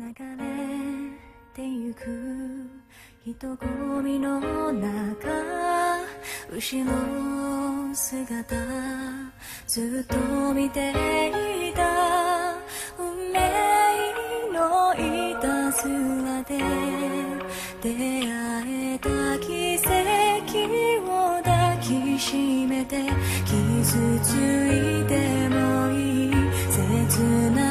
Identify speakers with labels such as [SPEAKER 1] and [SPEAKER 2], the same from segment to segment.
[SPEAKER 1] 流れてゆく人混みの中後ろ姿ずっと見ていた運命のいたずらで出会えた奇跡を抱きしめて傷ついてもいい切な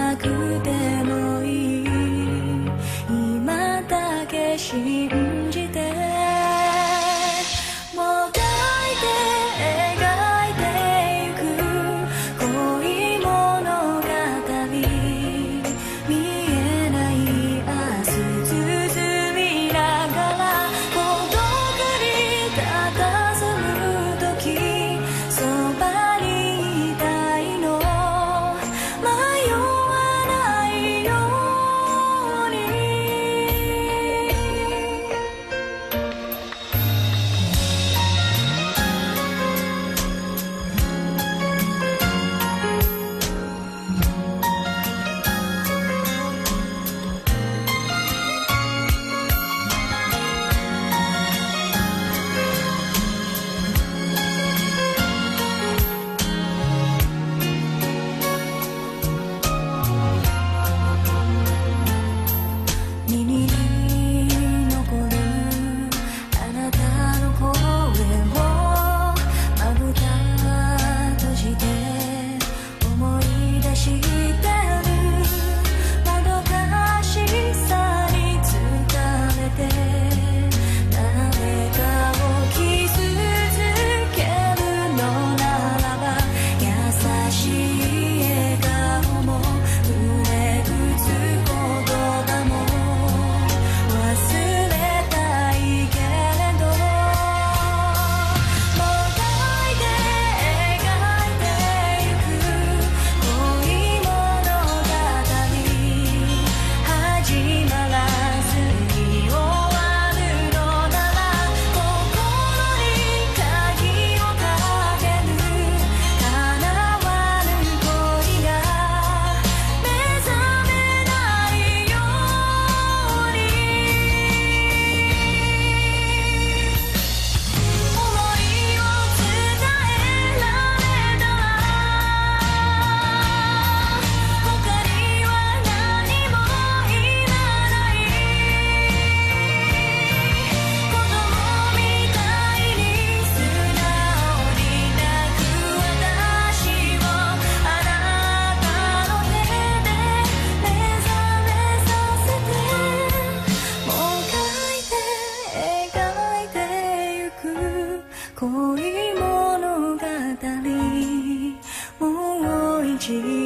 [SPEAKER 1] 恋物語。もう一度。